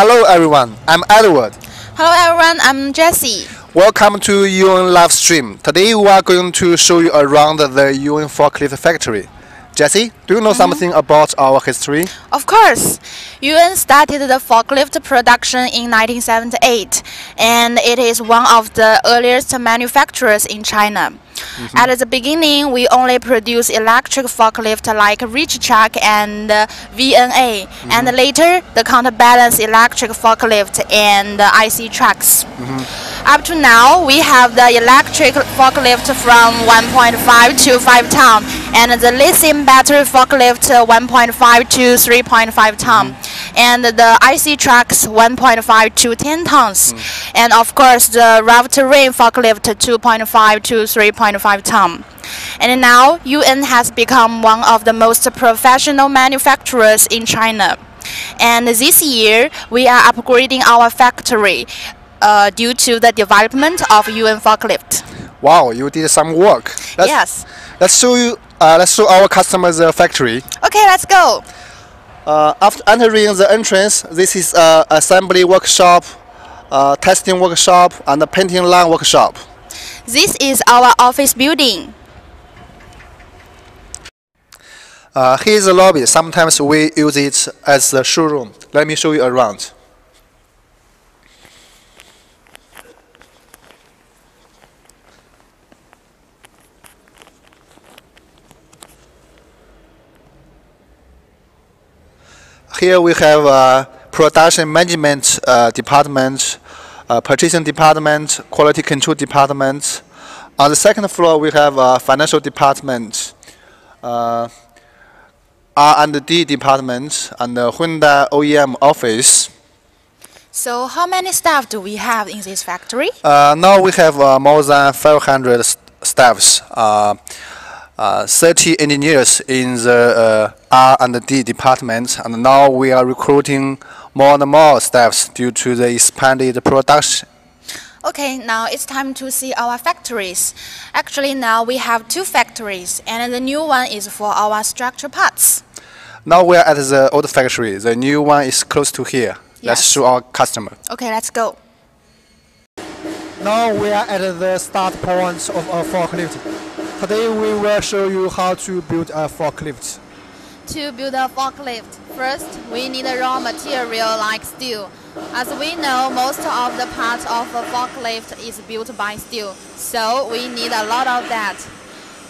Hello everyone, I'm Edward. Hello everyone, I'm Jessie. Welcome to UN live stream. Today we are going to show you around the UN forklift factory. Jessie, do you know something about our history? Of course, UN started the forklift production in 1978, and it is one of the earliest manufacturers in China. At the beginning, we only produce electric forklift like reach truck and uh, VNA, and later the counterbalance electric forklift and uh, IC trucks. Up to now, we have the electric forklift from 1.5 to 5 ton, and the lithium battery forklift uh, 1.5 to 3.5 ton, and the IC trucks 1.5 to 10 tons, and of course the rough terrain forklift 2.5 to 3.5 ton. And now, UN has become one of the most professional manufacturers in China. And this year, we are upgrading our factory uh, due to the development of UN forklift. Wow, you did some work. Let's, yes. Let's show you. Uh, let's show our customers the factory. Okay, let's go. Uh, after entering the entrance, this is a assembly workshop, uh, testing workshop, and a painting line workshop. This is our office building. Uh, here's the lobby. Sometimes we use it as a showroom. Let me show you around. Here we have a production management uh, department, uh, purchasing department, quality control department. On the second floor, we have a financial department, uh, R&D department, and the Hyundai OEM office. So, how many staff do we have in this factory? Uh, now we have uh, more than 500 st- staffs, uh, uh, 30 engineers in the uh, R&D department, and now we are recruiting more and more staffs due to the expanded production. Okay, now it's time to see our factories. Actually, now we have two factories, and the new one is for our structure parts. Now we are at the old factory. The new one is close to here. Let's show our customer. Okay, let's go. Now we are at the start point of a forklift. Today we will show you how to build a forklift. To build a forklift, first we need a raw material like steel. As we know, most of the parts of a forklift is built by steel, so we need a lot of that.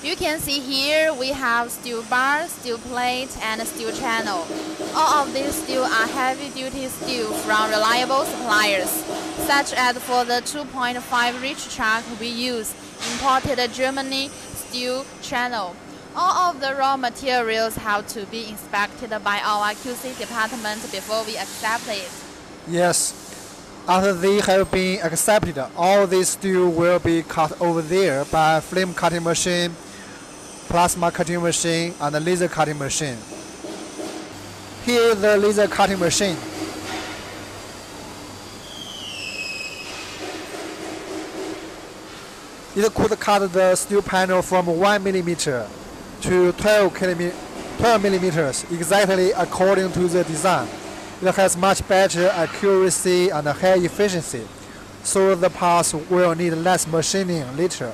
You can see here we have steel bar, steel plate, and steel channel. All of these steel are heavy-duty steel from reliable suppliers, such as for the 2.5 reach truck we use imported Germany steel channel. All of the raw materials have to be inspected by our QC department before we accept it. Yes. After they have been accepted, all this steel will be cut over there by flame cutting machine, plasma cutting machine, and laser cutting machine. Here is the laser cutting machine. It could cut the steel panel from 1 millimeter to 12, kilome- 12 millimeters, exactly according to the design. It has much better accuracy and high efficiency, so the parts will need less machining later.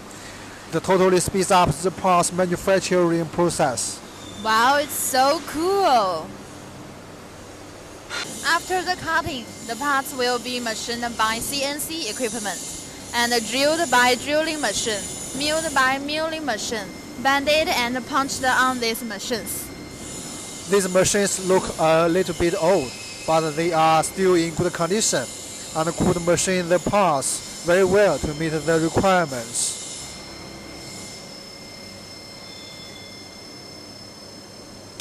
It totally speeds up the parts manufacturing process. Wow, it's so cool! After the cutting, the parts will be machined by CNC equipment and drilled by drilling machine, milled by milling machine, banded and punched on these machines. These machines look a little bit old, but they are still in good condition and could machine the parts very well to meet the requirements.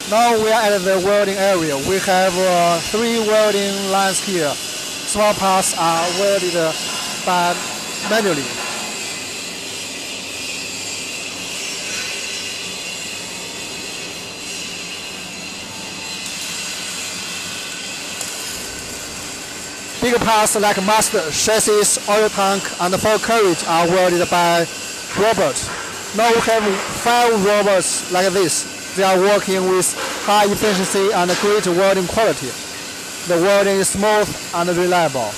Now we are at the welding area. We have uh, three welding lines here. Small parts are welded by manually. Big parts like master, chassis, oil tank, and fuel carriage are welded by robots. Now we have five robots like this. They are working with high efficiency and great welding quality. the welding is smooth and reliable.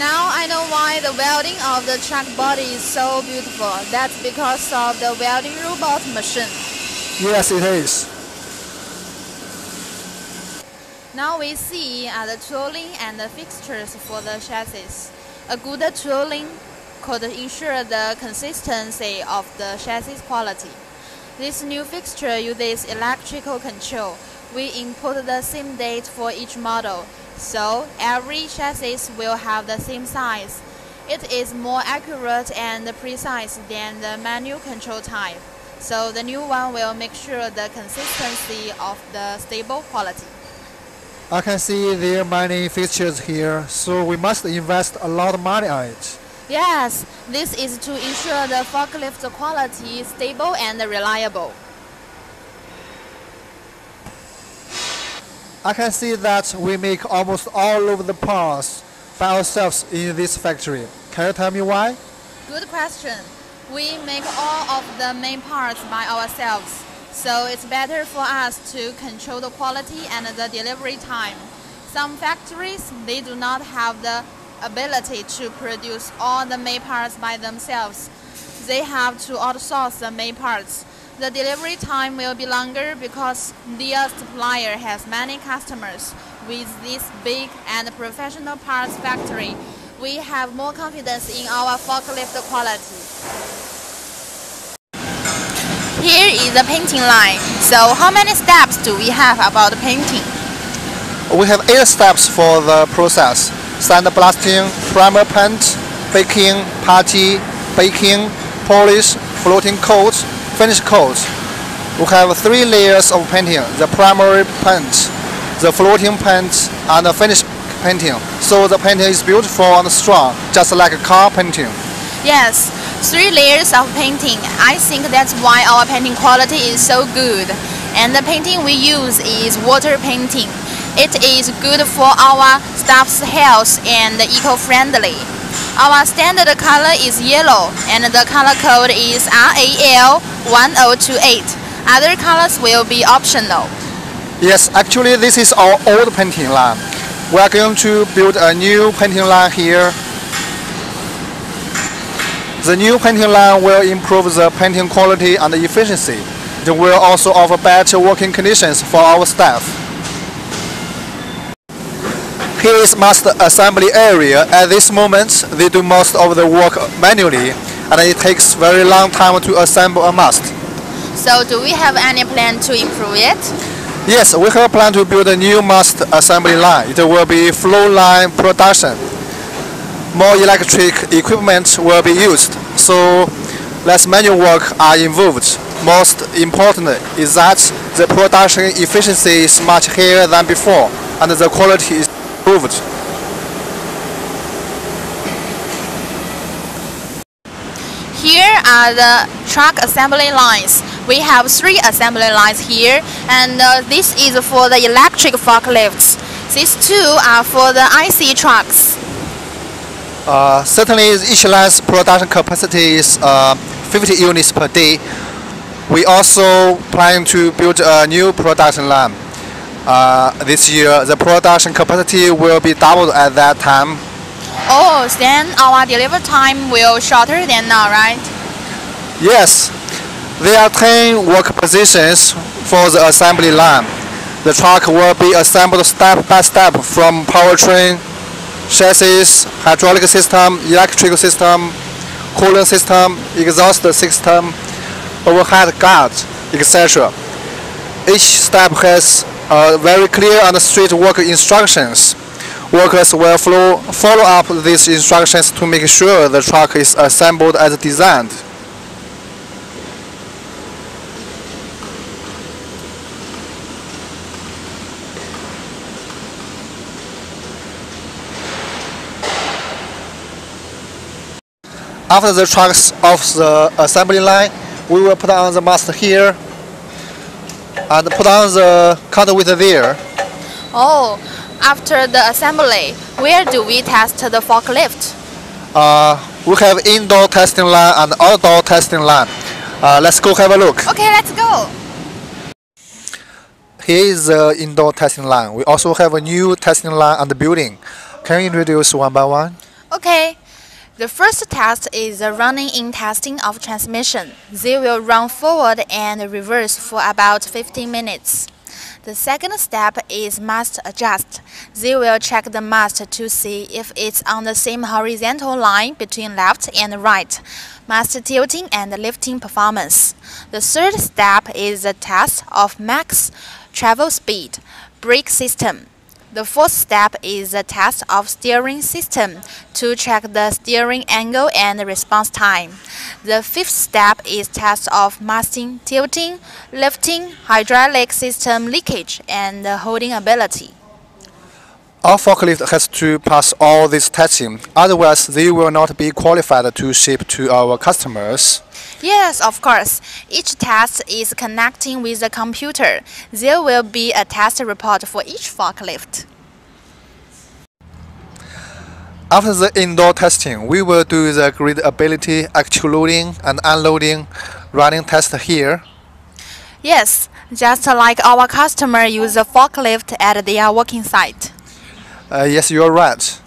Now I know why the welding of the truck body is so beautiful. That's because of the welding robot machine. Yes, it is. Now we see are the tooling and the fixtures for the chassis. A good tooling could ensure the consistency of the chassis quality. This new fixture uses electrical control. We input the same date for each model, so every chassis will have the same size. It is more accurate and precise than the manual control type, so the new one will make sure the consistency of the stable quality. I can see there are many features here, so we must invest a lot of money on it. Yes, this is to ensure the forklift quality stable and reliable. I can see that we make almost all of the parts by ourselves in this factory. Can you tell me why? Good question. We make all of the main parts by ourselves, so it's better for us to control the quality and the delivery time. Some factories, they do not have the ability to produce all the main parts by themselves. They have to outsource the main parts. The delivery time will be longer because their supplier has many customers. With this big and professional parts factory, we have more confidence in our forklift quality. Here is the painting line. So how many steps do we have about painting? We have eight steps for the process. Sandblasting, primer paint, baking, putty, baking, polish, floating coat, finish coat. We have three layers of painting, the primary paint, the floating paint, and the finish painting. So the painting is beautiful and strong, just like a car painting. Yes, three layers of painting. I think that's why our painting quality is so good. And the painting we use is water painting. It is good for our staff's health and eco-friendly. Our standard color is yellow and the color code is RAL 1028. Other colors will be optional. Yes, actually this is our old painting line. We are going to build a new painting line here. The new painting line will improve the painting quality and efficiency. It will also offer better working conditions for our staff. Here is master assembly area. At this moment, they do most of the work manually, and it takes very long time to assemble a mast. So do we have any plan to improve it? Yes, we have a plan to build a new mast assembly line. It will be flow line production. More electric equipment will be used, so less manual work are involved. Most important is that the production efficiency is much higher than before, and the quality is improved. Here are the truck assembly lines. We have three assembly lines here, and uh, this is for the electric forklifts. These two are for the IC trucks. Uh, certainly, each line's production capacity is uh, 50 units per day. We also plan to build a new production line. Uh, this year, the production capacity will be doubled at that time. Oh, then our delivery time will shorter than now, right? Yes, there are 10 work positions for the assembly line. The truck will be assembled step by step from powertrain, chassis, hydraulic system, electrical system, cooling system, exhaust system, overhead guard, etc. Each step has very clear and straight work instructions. Workers will follow, follow up these instructions to make sure the truck is assembled as designed. After the trucks off the assembly line, we will put on the mast here and put on the counterweight there. Oh, after the assembly, where do we test the forklift? Uh, we have indoor testing line and outdoor testing line. Uh, let's go have a look. Okay, let's go. here is the indoor testing line. We also have a new testing line on the building. Can you introduce one by one? Okay. The first test is the running in testing of transmission. They will run forward and reverse for about 15 minutes. The second step is mast adjust. They will check the mast to see if it's on the same horizontal line between left and right, mast tilting and lifting performance. The third step is the test of max travel speed, brake system. The fourth step is the test of steering system to check the steering angle and response time. The fifth step is test of masting, tilting, lifting, hydraulic system leakage, and holding ability. Our forklift has to pass all this testing, otherwise they will not be qualified to ship to our customers. Yes, of course. Each test is connecting with the computer. There will be a test report for each forklift. After the indoor testing, we will do the gradeability, actual loading and unloading running test here. Yes, just like our customer use a forklift at their working site. Uh, yes, you're right.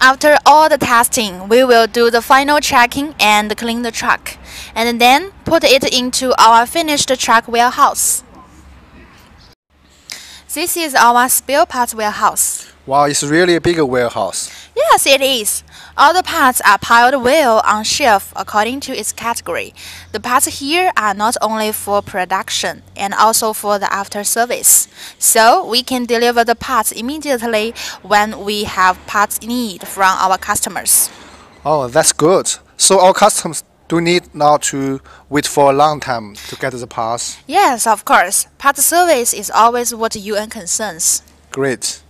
After all the testing, we will do the final checking and clean the truck, and then put it into our finished truck warehouse. This is our spare parts warehouse. Wow, it's really a big warehouse. Yes, it is. All the parts are piled well on shelf according to its category. The parts here are not only for production and also for the after service. So we can deliver the parts immediately when we have parts need from our customers. Oh, that's good. So our customers do need not to wait for a long time to get the parts. Yes, of course. Part service is always what UN concerns. Great.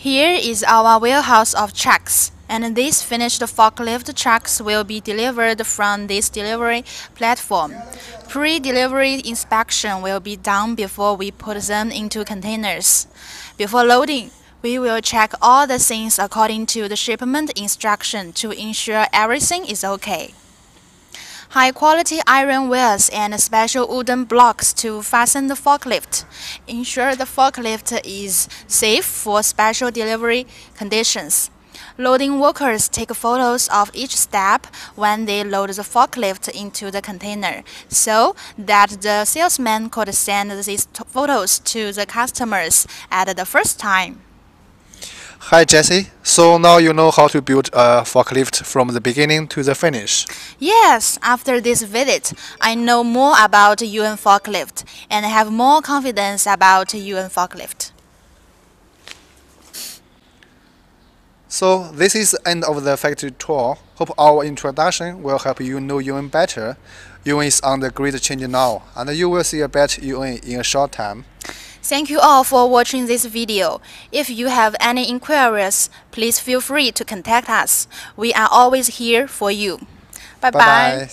Here is our warehouse of trucks, and these finished forklift trucks will be delivered from this delivery platform. Pre-delivery inspection will be done before we put them into containers. Before loading, we will check all the things according to the shipment instruction to ensure everything is okay high quality iron wheels and special wooden blocks to fasten the forklift. Ensure the forklift is safe for special delivery conditions. Loading workers take photos of each step when they load the forklift into the container so that the salesman could send these photos to the customers at the first time. Hi Jessie, so now you know how to build a forklift from the beginning to the finish. Yes, after this visit, I know more about UN forklift and have more confidence about UN forklift. So this is the end of the factory tour. Hope our introduction will help you know UN better. UN is on the great change now, and you will see a better UN in a short time. Thank you all for watching this video. If you have any inquiries, please feel free to contact us. We are always here for you. Bye bye.